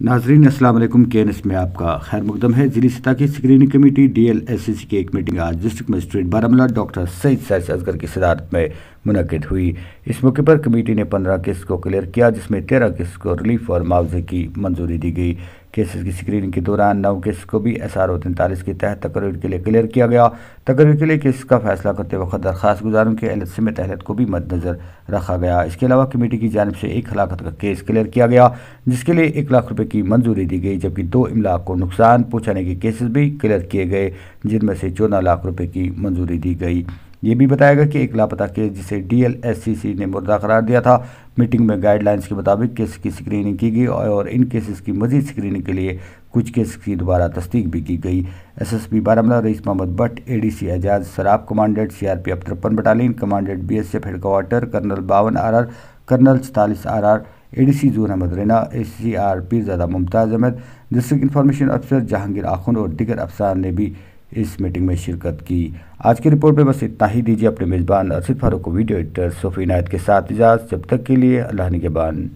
नाजरीन असलम के N S में आपका खैर मुकदम है। जिली सतह की screening committee D L S C C की एक मीटिंग आज district magistrate Baramulla doctor Syed Sais Asgar की सदारत में मुनद हुई। इस मौके पर कमेटी ने पंद्रह केस को क्लियर किया, जिसमें तेरह केस को रिलीफ और मुआवजे की मंजूरी दी गई। केसेस की स्क्रीनिंग के दौरान नौ केस को भी एस आर ओ तैंतालीस के तहत तकरीर के लिए क्लियर किया गया। तकरीर के लिए केस का फैसला करते वक्त दरखास्त गुजारों के एल में तहलत को भी मद्दनजर रखा गया। इसके अलावा कमेटी की जानब से एक हलाकत का केस क्लियर किया गया, जिसके लिए एक लाख रुपये की मंजूरी दी गई, जबकि दो इमलाक को नुकसान पहुँचाने के केसेस भी क्लियर किए गए, जिनमें से चौदह लाख रुपये की मंजूरी दी गई। ये भी बताया गया कि एक लापता केस जिसे डीएलएससीसी ने मुर्दा करार दिया था। मीटिंग में गाइडलाइंस के मुताबिक केस की स्क्रीनिंग की गई और इन केसेस की मजीद स्क्रीनिंग के लिए कुछ केस की दोबारा तस्दीक भी की गई। एसएसपी बारामूला, रईस मोहम्मद भट्ट एडीसी एजाज, सराब कमांडेंट सीआरपीएफ तिरपन battalion, commandant BSF headquarter, colonel बावन R colonel चतालीस R R ADC Joon Ahmad Raina S C R Peerzada Mumtaz Ahmad. District information अफसर जहांगीर आखुन और दिगर अफसरान ने भी इस मीटिंग में शिरकत की। आज की रिपोर्ट में बस इतना ही। दीजिए अपने मेज़बान अरशद फारूक को वीडियो एडिटर सोफी नायत के साथ इजाज़। जब तक के लिए अल्लाह निगेबान